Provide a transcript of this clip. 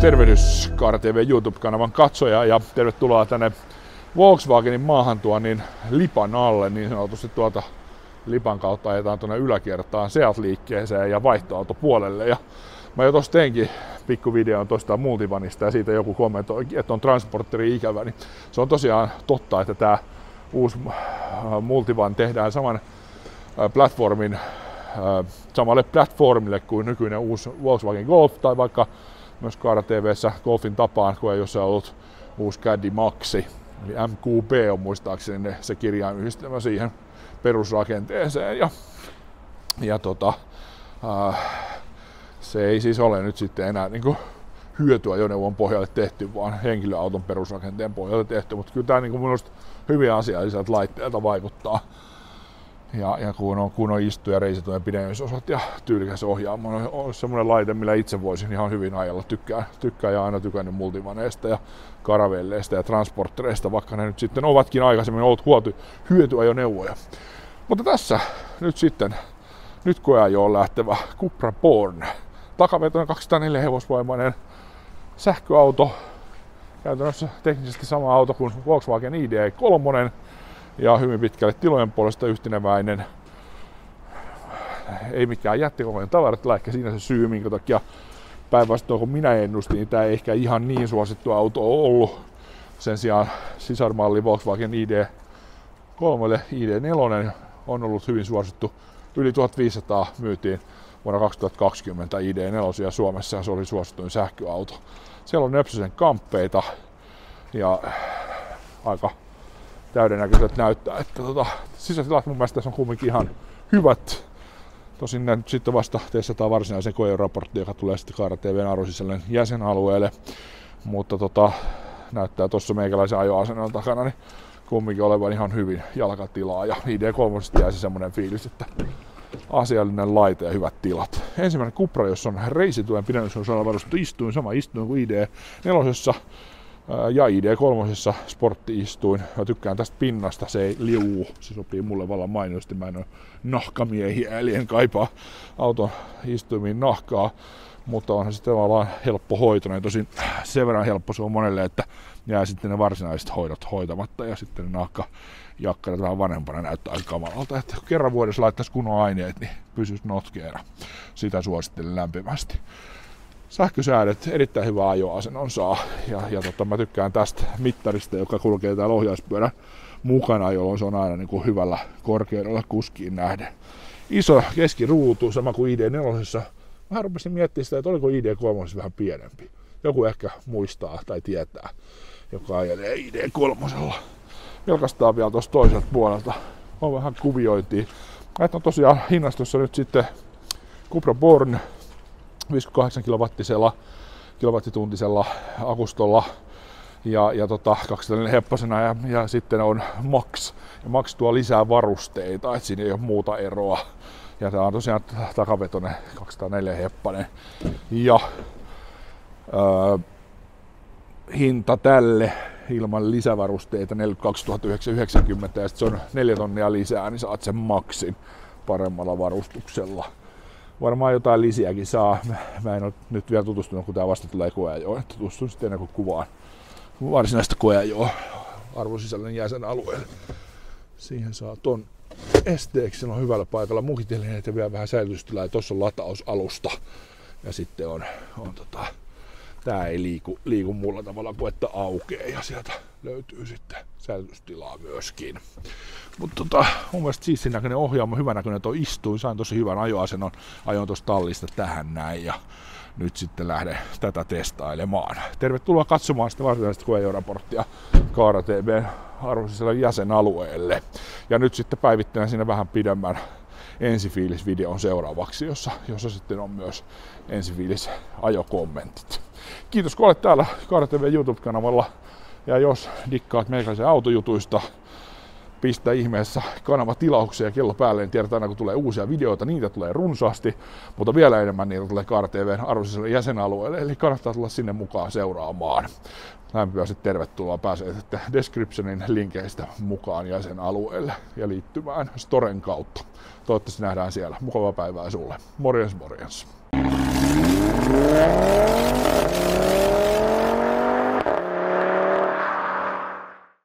Tervehdys, tervehdys KarTV YouTube-kanavan katsoja ja tervetuloa tänne Volkswagenin maahantuonnin lipan alle, niin sanotusti tuolta lipan kautta ajetaan tuonne yläkertaan Seat-liikkeeseen ja vaihtoautopuolelle. Ja mä jo tuossa teinkin pikkuvideon tuosta Multivanista ja siitä joku kommentoi, että on transporteri ikävä, niin se on tosiaan totta, että tämä uusi äh, Multivan tehdään saman äh, platformin äh, samalle platformille kuin nykyinen uusi Volkswagen Golf tai vaikka myös Kaara TVssä Golfin tapaan, kun ei ole ollut uusi Caddy Maxi. Eli MQB on muistaakseni se kirjainyhdistelmä siihen perusrakenteeseen. Ja, ja tota, äh, se ei siis ole nyt sitten enää niin hyötyajoneuvon pohjalle tehty, vaan henkilöauton perusrakenteen pohjalle tehty. Mutta kyllä tämä niin minusta hyviä asialliset laitteilta vaikuttaa. Ja, ja kun on, kun on istu- ja reisitujen pidennysosat ja tyylikäs ohjaamo, on, on semmoinen laite, millä itse voisin ihan hyvin ajella. Tykkää, tykkää ja aina tykännyt multivaneista ja karavelleista ja transportereista, vaikka ne nyt sitten ovatkin aikaisemmin ollut huotu, hyötyajoneuvoja. Mutta tässä nyt sitten, nyt koeajo on lähtevä Cupra Born. Takavetoinen 204 hevosvoimainen sähköauto, käytännössä teknisesti sama auto kuin Volkswagen ID3, ja hyvin pitkälle tilojen puolesta yhteneväinen. Ei mikään jättikokoinen tavaratila, ehkä siinä se syy, minkä takia päinvastoin kun minä ennustin, niin tämä ei ehkä ihan niin suosittu auto ollut. Sen sijaan sisarmalli Volkswagen ID3, ID4 on ollut hyvin suosittu. Yli 1500 myytiin vuonna 2020 ID4 Suomessa ja se oli suosituin sähköauto. Siellä on Nöpsösen kamppeita ja aika täydennäköiset näyttää. Että tota, sisätilat mun mielestä tässä on kumminkin ihan hyvät. Tosin ne nyt sitten vasta testataan varsinaisen koeuraportti, joka tulee sitten Kaara TVn arvosisällön jäsenalueelle. Mutta tota, näyttää tuossa meikäläisen ajoasennon takana, niin kumminkin olevan ihan hyvin jalkatilaa. Ja ID3 jäisi semmoinen fiilis, että asiallinen laite ja hyvät tilat. Ensimmäinen Cupra, jossa on reisituen pidennysosalla varustettu istuin, sama istuin kuin ID4 ja ID3 sportti-istuin. Mä tykkään tästä pinnasta, se ei liuu. Se sopii mulle vallan mainiosti. Mä en ole nahkamiehiä, eli en kaipaa auton istuimiin nahkaa. Mutta onhan sitten tavallaan helppo hoitoinen. Tosin sen verran helppo se on monelle, että jää sitten ne varsinaiset hoidot hoitamatta ja sitten ne nahka jakkarat vähän vanhempana näyttää aika kamalalta. Että kerran vuodessa laittaisi kunnon aineet, niin pysyisi notkeena. Sitä suosittelen lämpimästi sähkösäädet, erittäin hyvä ajoasennon saa. Ja, ja tota, mä tykkään tästä mittarista, joka kulkee täällä ohjauspyörän mukana, jolloin se on aina niin kuin hyvällä korkeudella kuskiin nähden. Iso keskiruutu, sama kuin ID4. Mä rupesin miettimään sitä, että oliko ID3 vähän pienempi. Joku ehkä muistaa tai tietää, joka ajelee ID3. Vilkastaa vielä tuosta toiselta puolelta. On vähän kuviointia. Että on tosiaan hinnastossa nyt sitten Cupra Born 58 kilowattisella, kilowattituntisella akustolla ja, ja tota, 204 hepposena ja, ja, sitten on Max. Ja Max tuo lisää varusteita, että siinä ei ole muuta eroa. Ja tämä on tosiaan takavetonen 204 heppanen. Ja ää, hinta tälle ilman lisävarusteita 42 990 ja sitten se on 4 tonnia lisää, niin saat sen maksin paremmalla varustuksella varmaan jotain lisiäkin saa. Mä en ole nyt vielä tutustunut, kun tää vasta tulee koeajoon. Tutustun sitten ennen kuin kuvaan varsinaista koeajoa arvosisällön jäsenalueelle. Siihen saa ton esteeksi, on hyvällä paikalla mukitelineet ja vielä vähän säilytystilaa. Ja tossa on latausalusta. Ja sitten on, on tota, tää ei liiku, liiku mulla tavalla kuin että aukeaa ja sieltä löytyy sitten säilytystilaa myöskin. Mutta tota, mun mielestä siistin näköinen ohjaamo, hyvän näköinen tuo istuin, sain tosi hyvän ajoasennon, ajoin tuosta tallista tähän näin ja nyt sitten lähden tätä testailemaan. Tervetuloa katsomaan sitä varsinaista koeajoraporttia Kaara TV arvoiselle jäsenalueelle. Ja nyt sitten päivittelen siinä vähän pidemmän ensifiilis-videon seuraavaksi, jossa, jossa sitten on myös ensifiilis ajokommentit. Kiitos kun olet täällä Kaara YouTube-kanavalla. Ja jos dikkaat meikäläisen autojutuista, pistä ihmeessä kanava tilauksia kello päälle, niin tiedät aina kun tulee uusia videoita, niitä tulee runsaasti, mutta vielä enemmän niitä tulee Kaara TVn arvoiselle jäsenalueelle, eli kannattaa tulla sinne mukaan seuraamaan. Lämpimästi tervetuloa, pääsee sitten descriptionin linkeistä mukaan jäsenalueelle ja liittymään Storen kautta. Toivottavasti nähdään siellä. Mukavaa päivää sulle. Morjens morjens. Yeah.